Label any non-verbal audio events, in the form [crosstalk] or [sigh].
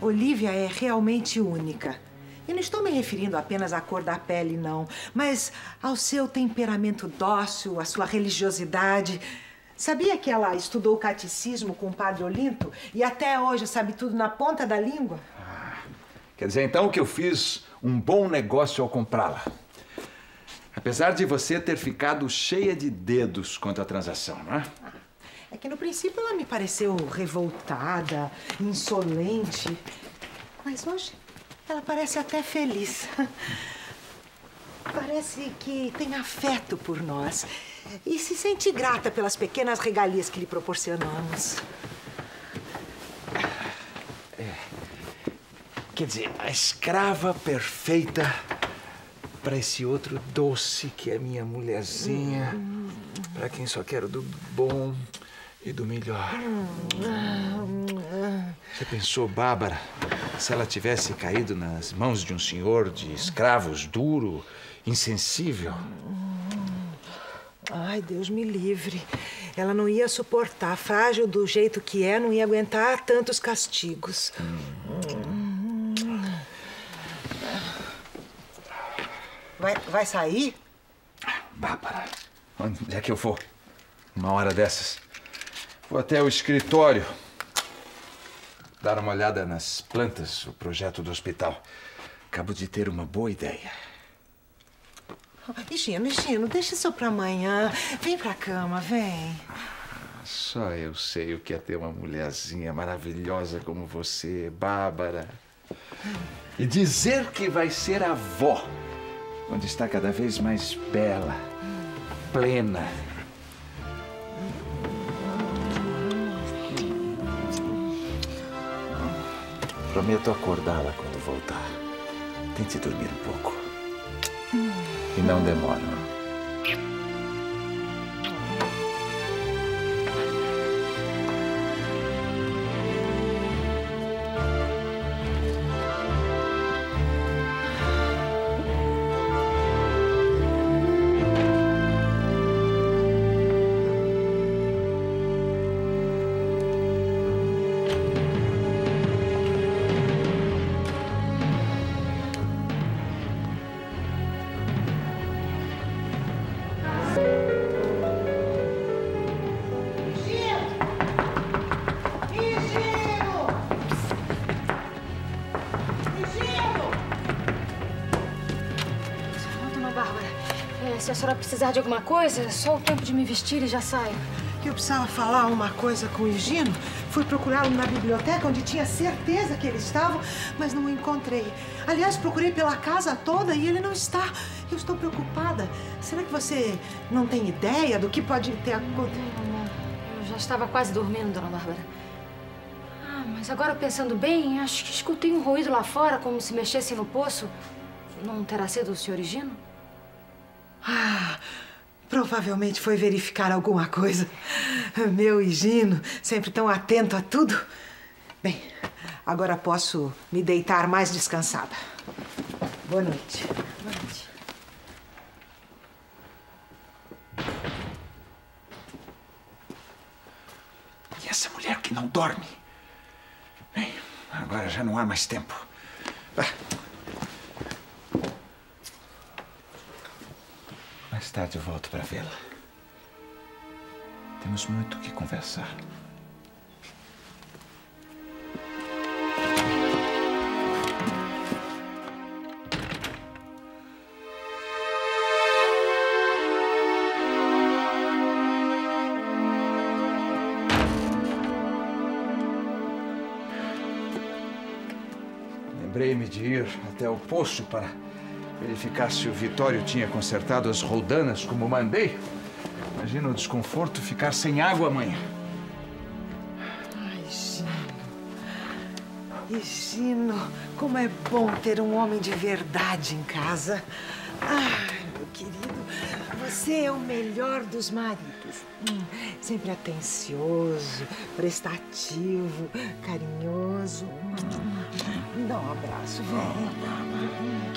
Olivia é realmente única. E não estou me referindo apenas à cor da pele, não, mas ao seu temperamento dócil, à sua religiosidade. Sabia que ela estudou catecismo com o padre Olinto e até hoje sabe tudo na ponta da língua? Ah, quer dizer então que eu fiz um bom negócio ao comprá-la. Apesar de você ter ficado cheia de dedos quanto à transação, não é? É que no princípio ela me pareceu revoltada, insolente. Mas hoje ela parece até feliz. [laughs] Parece que tem afeto por nós e se sente grata pelas pequenas regalias que lhe proporcionamos. É. Quer dizer, a escrava perfeita para esse outro doce que é minha mulherzinha, para quem só quero do bom e do melhor. Você pensou, Bárbara, se ela tivesse caído nas mãos de um senhor de escravos duro, insensível? Ai, Deus me livre. Ela não ia suportar. Frágil do jeito que é, não ia aguentar tantos castigos. Vai, vai sair? Bárbara, onde é que eu vou? Uma hora dessas. Vou até o escritório dar uma olhada nas plantas, o projeto do hospital. Acabo de ter uma boa ideia. Gino, Gino, deixa isso pra amanhã. Vem pra cama, vem. Só eu sei o que é ter uma mulherzinha maravilhosa como você, Bárbara. E dizer que vai ser avó, quando está cada vez mais bela, plena Prometo acordá-la quando voltar. Tente dormir um pouco. E não demore. Se a senhora precisar de alguma coisa, é só o tempo de me vestir e já saio. Eu precisava falar uma coisa com o Higino. Fui procurá-lo na biblioteca, onde tinha certeza que ele estava, mas não o encontrei. Aliás, procurei pela casa toda e ele não está. Eu estou preocupada. Será que você não tem ideia do que pode ter acontecido? Eu já estava quase dormindo, dona Bárbara. Ah, mas agora pensando bem, acho que escutei um ruído lá fora, como se mexesse no poço. Não terá sido o senhor Higino? Ah, provavelmente foi verificar alguma coisa. Meu Higino, sempre tão atento a tudo. Bem, agora posso me deitar mais descansada. Boa noite. Boa noite. E essa mulher que não dorme? Bem, agora já não há mais tempo. Ah. Tarde eu volto para vê-la. Temos muito o que conversar. Lembrei-me de ir até o poço para verificar se o Vitório tinha consertado as roldanas como mandei. Imagina o desconforto ficar sem água amanhã. Ai, Gino. E Gino, como é bom ter um homem de verdade em casa. Ai, meu querido, você é o melhor dos maridos. Hum, sempre atencioso, prestativo, carinhoso. Hum, dá um abraço, vem.